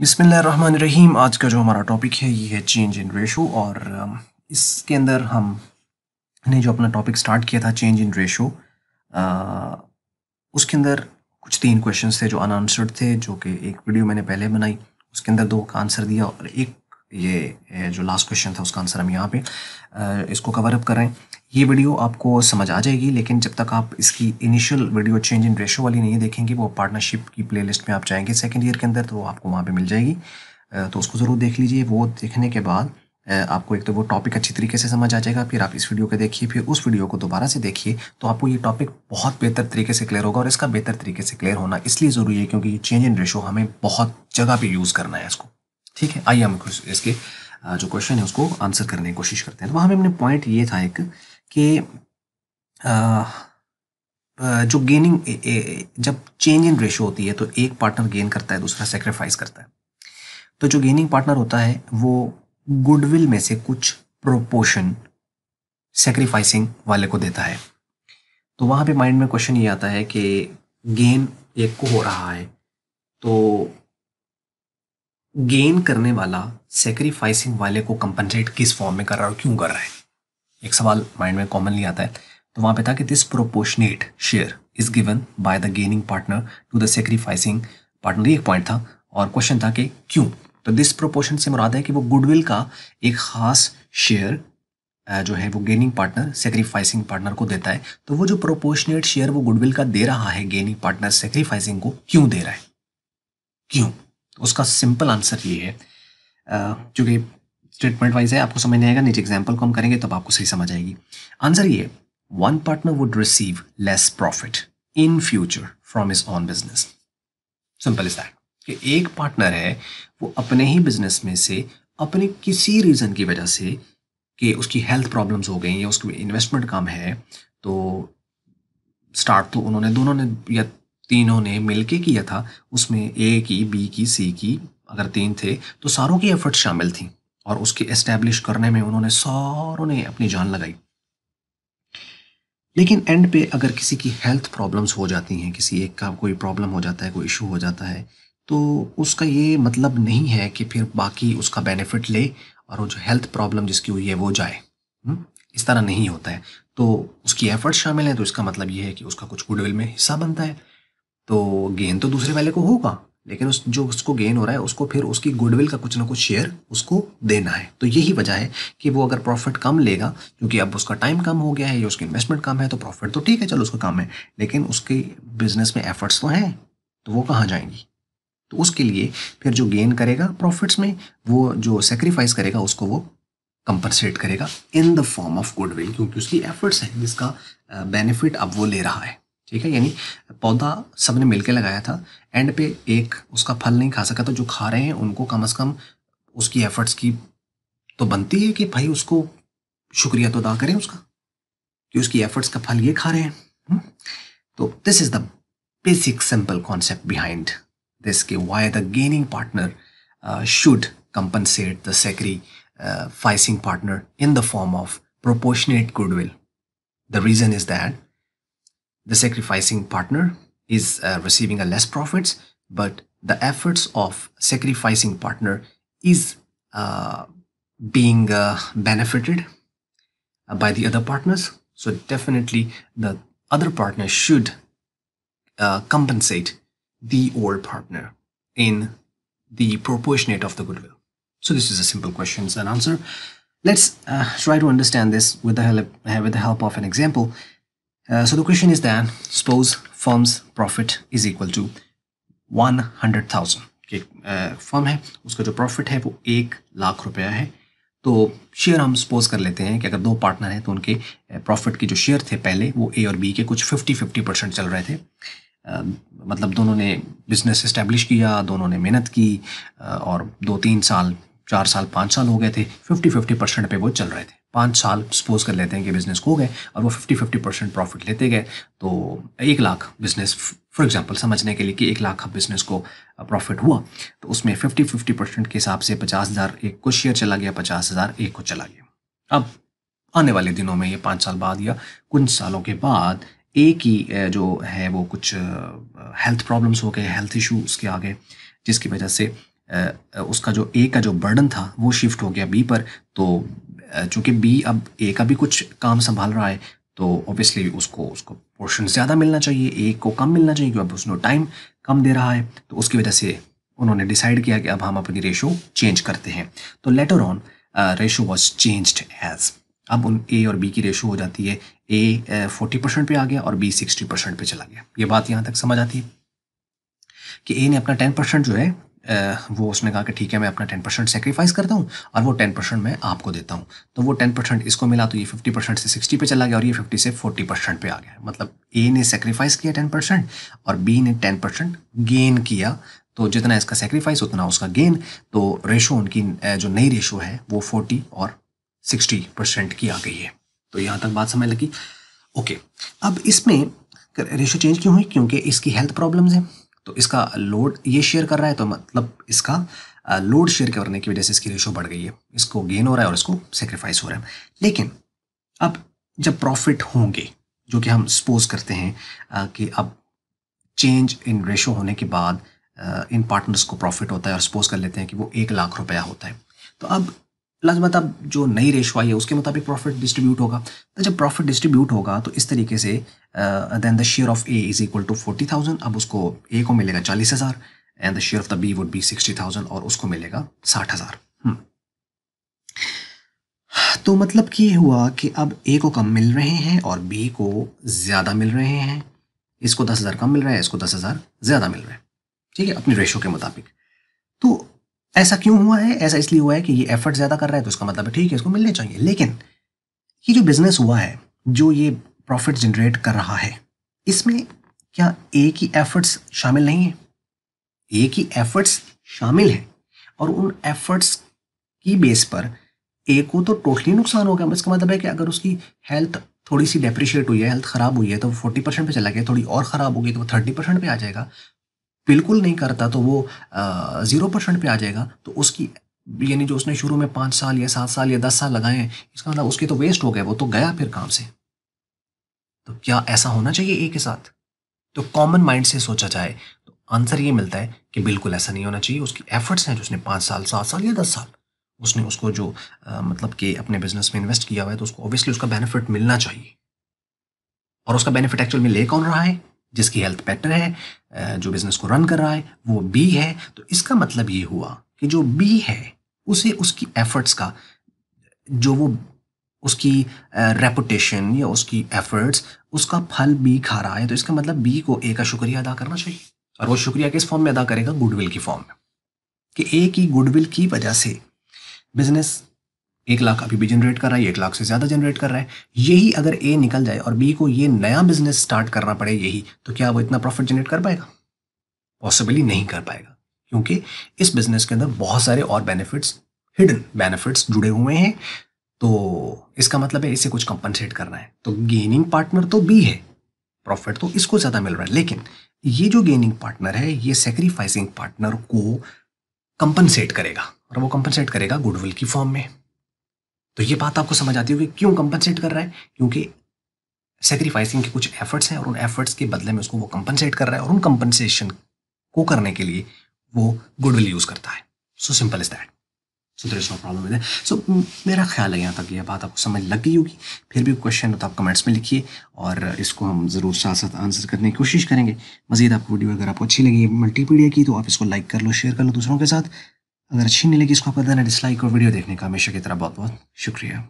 बिसमीम आज का जो हमारा टॉपिक है ये है चेंज इन रेशो और इसके अंदर हम ने जो अपना टॉपिक स्टार्ट किया था चेंज इन रेशो उसके अंदर कुछ तीन क्वेश्चंस थे जो अनआंसर्ड थे जो कि एक वीडियो मैंने पहले बनाई उसके अंदर दो का आंसर दिया और एक ये जो लास्ट क्वेश्चन था उसका आंसर हम यहाँ पे अ, इसको कवर अप कर रहे हैं। ये वीडियो आपको समझ आ जाएगी, लेकिन जब तक आप इसकी initial video change in ratio वाली नहीं देखेंगे, वो पार्टनरशिप की प्लेलिस्ट में आप जाएँगे सेकंड ईयर के अंदर तो आपको वहाँ पे मिल जाएगी। तो उसको ज़रूर देख लीजिए। वो देखने के बाद आपको एक तो वो टॉपिक अच्छी तरीके से समझ आ जाएगा, फिर आप इस वीडियो को देखिए, फिर उस वीडियो को दोबारा से देखिए तो आपको ये टॉपिक बहुत बेहतर तरीके से क्लियर होगा और इसका बेहतर तरीके से क्लियर होना इसलिए ज़रूरी है क्योंकि ये चेंज इन रेशो हमें बहुत जगह पे यूज़ करना है इसको। ठीक है? आइए हम इसके जो क्वेश्चन है उसको आंसर करने की कोशिश करते हैं। तो वहाँ हमने पॉइंट ये था एक कि जो गेनिंग जब चेंज इन रेशो होती है तो एक पार्टनर गेन करता है, दूसरा सेक्रीफाइस करता है। तो जो गेनिंग पार्टनर होता है, वो गुडविल में से कुछ प्रोपोर्शन सेक्रीफाइसिंग वाले को देता है। तो वहाँ पे माइंड में क्वेश्चन ये आता है कि गेन एक को हो रहा है तो गेन करने वाला सेक्रीफाइसिंग वाले को कंपनसेट किस फॉर्म में कर रहा है और क्यों कर रहा है? एक सवाल माइंड में कॉमनली आता है। तो वहाँ पे था कि this proportionate share is given by the gaining partner to the sacrificing partner एक पॉइंट था और क्वेश्चन था कि क्यों? तो दिस प्रोपोर्शन से मुराद है कि वो गुडविल का एक खास शेयर जो है वो गेनिंग पार्टनर सेक्रीफाइसिंग पार्टनर को देता है। तो वो जो प्रोपोर्शनेट शेयर वो गुडविल का दे रहा है गेनिंग पार्टनर सेक्रीफाइसिंग को, क्यों दे रहा है? क्यों? उसका सिंपल आंसर ये है चूँकि स्टेटमेंट वाइज है, आपको समझ नहीं आएगा, नीचे एग्ज़ाम्पल को हम करेंगे, तब आपको सही समझ आएगी। आंसर ये one partner would receive less profit in future from his own business simple is that कि एक पार्टनर है, वो अपने ही बिज़नेस में से, अपने किसी रीजन की वजह से कि उसकी हेल्थ प्रॉब्लम्स हो गई या उसकी इन्वेस्टमेंट कम है तो स्टार्ट तो उन्होंने, दोनों ने या तीनों ने मिलके किया था, उसमें ए की बी की सी की, अगर तीन थे तो सारों की एफर्ट्स शामिल थी। और उसके एस्टेब्लिश करने में उन्होंने सारों ने अपनी जान लगाई। लेकिन एंड पे अगर किसी की हेल्थ प्रॉब्लम्स हो जाती हैं, किसी एक का कोई प्रॉब्लम हो जाता है, कोई इशू हो जाता है तो उसका ये मतलब नहीं है कि फिर बाकी उसका बेनिफिट ले और वो जो हेल्थ प्रॉब्लम जिसकी हुई है वो जाए। हम्म? इस तरह नहीं होता है। तो उसकी एफर्ट्स शामिल हैं तो इसका मतलब ये है कि उसका कुछ गुडविल में हिस्सा बनता है। तो गेन तो दूसरे वाले को होगा। लेकिन उस, जो उसको गेन हो रहा है, उसको फिर उसकी गुडविल का कुछ ना कुछ शेयर उसको देना है। तो यही वजह है कि वो अगर प्रॉफिट कम लेगा, क्योंकि अब उसका टाइम कम हो गया है, या उसकी इन्वेस्टमेंट कम है तो प्रॉफिट तो ठीक है, चलो उसका कम है, लेकिन उसके बिज़नेस में एफर्ट्स तो हैं तो वो कहाँ जाएँगी? तो उसके लिए फिर जो गेन करेगा प्रॉफिट्स में, वो जो सेक्रीफाइस करेगा, उसको वो कंपनसेट करेगा in the form of goodwill क्योंकि उसकी एफर्ट्स है, जिसका बेनिफिट अब वो ले रहा है। ठीक है यानी पौधा सबने मिलके लगाया था एंड पे एक उसका फल नहीं खा सका तो जो खा रहे हैं, उनको कम से कम उसकी एफर्ट्स की तो बनती है कि भाई उसको शुक्रिया तो अदा करें उसका, कि उसकी एफर्ट्स का फल ये खा रहे हैं हम्म? तो this is the basic simple concept behind this के why the gaining partner should compensate the sacrificing partner in the form of proportionate goodwill. The reason is that the sacrificing partner is uh, receiving a less profits, but the efforts of sacrificing partner is uh, being uh, benefited uh, by the other partners. So definitely the other partner should uh, compensate the old partner in the proportionate of the goodwill. So this is a simple questions and answer. Let's uh, try to understand this with the help with the help of an example. Uh, so the question is that suppose firm's profit is equal to 100,000 कि firm है उसका जो profit है वो एक लाख रुपया है। तो शेयर हम सपोज़ कर लेते हैं कि अगर दो पार्टनर हैं तो उनके प्रॉफिट के जो शेयर थे पहले वो ए और बी के कुछ 50 50 परसेंट चल रहे थे। अ, मतलब दोनों ने बिज़नेस इस्टेब्लिश किया दोनों ने मेहनत की अ, और दो तीन साल चार साल, पाँच साल हो गए थे। फिफ्टी फिफ्टी परसेंट पे वो चल रहे थे। पाँच साल सपोज़ कर लेते हैं कि बिज़नेस को गए और वो फिफ्टी फिफ्टी परसेंट प्रॉफिट लेते गए। तो एक लाख बिज़नेस फॉर एग्जांपल समझने के लिए कि एक लाख बिज़नेस को प्रॉफिट हुआ तो उसमें फिफ्टी फिफ्टी परसेंट के हिसाब से पचास हज़ार एक को शेयर चला गया, पचास हज़ार एक को चला गया। अब आने वाले दिनों में ये पाँच साल बाद या कुछ सालों के बाद एक ही जो है वो कुछ हेल्थ प्रॉब्लम्स हो गए हेल्थ इशू उसके आ गए जिसकी वजह से उसका जो ए का जो बर्डन था, वो शिफ्ट हो गया बी पर। तो चूँकि बी अब ए का भी कुछ काम संभाल रहा है तो ऑब्वियसली उसको उसको पोर्शन ज़्यादा मिलना चाहिए ए को कम मिलना चाहिए, क्योंकि अब उसने टाइम कम दे रहा है। तो उसकी वजह से उन्होंने डिसाइड किया कि अब हम अपनी रेशो चेंज करते हैं। तो later on ratio was changed as अब उन ए और बी की रेशो हो जाती है। ए फोर्टी परसेंट पर आ गया और बी सिक्सटी परसेंट पर चला गया। ये बात यहाँ तक समझ आती है कि ए ने अपना टेन परसेंट जो है वो उसने कहा कि ठीक है, मैं अपना टेन परसेंट सेक्रीफाइस करता हूँ और वो टेन परसेंट मैं आपको देता हूँ। तो वो टेन परसेंट इसको मिला तो ये फिफ्टी परसेंट से सिक्सटी पे चला गया और ये फिफ्टी से फोर्टी परसेंट पे आ गया। मतलब ए ने सेक्रीफाइस किया टेन परसेंट और बी ने टेन परसेंट गेन किया। तो जितना इसका सेक्रीफाइस उतना उसका गेन तो रेशो उनकी जो नई रेशो है, वो फोर्टी और सिक्सटी परसेंट की आ गई है। तो यहाँ तक बात समझ लगी? ओके अब इसमें रेशो चेंज क्यों हुई? क्योंकि इसकी हेल्थ प्रॉब्लम्स हैं। तो इसका लोड ये शेयर कर रहा है तो मतलब इसका लोड शेयर करने की वजह से इसकी रेशो बढ़ गई है। इसको गेन हो रहा है और इसको सेक्रीफाइस हो रहा है। लेकिन अब जब प्रॉफिट होंगे, जो कि हम सपोज़ करते हैं कि अब चेंज इन रेशो होने के बाद इन पार्टनर्स को प्रॉफिट होता है और सपोज़ कर लेते हैं कि वो एक लाख रुपया होता है। तो अब प्लस मतलब जो नई रेशो आई है, उसके मुताबिक प्रॉफिट डिस्ट्रीब्यूट होगा। तो जब प्रॉफिट डिस्ट्रीब्यूट होगा तो इस तरीके से then the share of A is equal to forty thousand अब उसको ए को मिलेगा चालीस हज़ार and the share of the B would be sixty thousand और उसको मिलेगा साठ हज़ार। हम्म। तो मतलब कि हुआ कि अब ए को कम मिल रहे हैं और बी को ज़्यादा मिल रहे हैं। इसको दस हज़ार कम मिल रहा है, इसको दस हज़ार ज़्यादा मिल रहा है। ठीक है? अपनी रेशो के मुताबिक। तो ऐसा क्यों हुआ है? ऐसा इसलिए हुआ है कि ये एफर्ट ज़्यादा कर रहा है तो इसका मतलब है ठीक है, इसको मिलने चाहिए। लेकिन ये जो बिज़नेस हुआ है, जो ये प्रॉफिट जनरेट कर रहा है, इसमें क्या ए की एफर्ट्स शामिल नहीं है? ए की एफर्ट्स शामिल हैं। और उन एफर्ट्स की बेस पर ए को तो टोटली नुकसान हो गया। इसका मतलब है कि अगर उसकी हेल्थ थोड़ी सी डेप्रिशिएट हुई है हेल्थ ख़राब हुई है तो फोर्टी परसेंट पर चला गया, थोड़ी और ख़राब हो गई तो वो थर्टी परसेंट पर आ जाएगा। बिल्कुल नहीं करता तो वो ज़ीरो परसेंट पर आ जाएगा। तो उसकी यानी जो उसने शुरू में पाँच साल या सात साल या दस साल लगाए हैं इसका मतलब उसके तो वेस्ट हो गए वो तो गया फिर काम से। तो क्या ऐसा होना चाहिए ए के साथ? तो कॉमन माइंड से सोचा जाए तो आंसर ये मिलता है कि बिल्कुल ऐसा नहीं होना चाहिए। उसकी एफर्ट्स हैं जो उसने पाँच साल सात साल या दस साल उसने उसको जो आ, मतलब कि अपने बिज़नेस में इन्वेस्ट किया हुआ है तो उसको ऑब्वियसली उसका बेनिफिट मिलना चाहिए। और उसका बेनिफिट एक्चुअल में ले कौन रहा है? जिसकी हेल्थ बेटर है जो बिज़नेस को रन कर रहा है, वो बी है। तो इसका मतलब ये हुआ कि जो बी है, उसे उसकी एफर्ट्स का, जो वो उसकी रेपुटेशन या उसकी एफर्ट्स उसका फल बी खा रहा है। तो इसका मतलब बी को ए का शुक्रिया अदा करना चाहिए। और वो शुक्रिया किस फॉर्म में अदा करेगा? गुडविल की फॉर्म में। कि ए की गुडविल की वजह से बिज़नेस एक लाख अभी भी जनरेट कर रहा है, एक लाख से ज़्यादा जनरेट कर रहा है। यही अगर ए निकल जाए और बी को ये नया बिज़नेस स्टार्ट करना पड़े यही तो क्या वो इतना प्रॉफिट जनरेट कर पाएगा? पॉसिबली नहीं कर पाएगा, क्योंकि इस बिज़नेस के अंदर बहुत सारे और बेनिफिट्स हिडन बेनिफिट्स जुड़े हुए हैं। तो इसका मतलब है इसे कुछ कंपनसेट करना है। तो गेनिंग पार्टनर तो बी है प्रॉफिट तो इसको ज़्यादा मिल रहा है। लेकिन ये जो गेनिंग पार्टनर है, ये सेक्रीफाइसिंग पार्टनर को कंपनसेट करेगा, और वो कंपनसेट करेगा गुडविल की फॉर्म में। तो ये बात आपको समझ आती होगी, क्यों कंपनसेट कर रहा है? क्योंकि सेक्रीफाइसिंग के कुछ एफर्ट्स हैं और उन एफर्ट्स के बदले में उसको वो कंपनसेट कर रहा है और उन कंपनसेशन को करने के लिए वो गुडविल यूज़ करता है। So simple is that so there is no problem with so मेरा ख्याल है यहाँ तक ये बात आपको समझ लग गई होगी। फिर भी क्वेश्चन हो तो आप कमेंट्स में लिखिए और इसको हम ज़रूर साथ साथ आंसर करने की कोशिश करेंगे। मजीद आपको वीडियो अगर आपको अच्छी लगी मल्टीपीडिया की तो आप इसको लाइक कर लो शेयर कर लो दूसरों के साथ। अगर अच्छी नहीं लगी इसको आप देना डिसलाइक और वीडियो देखने का हमेशा की तरह बहुत बहुत शुक्रिया।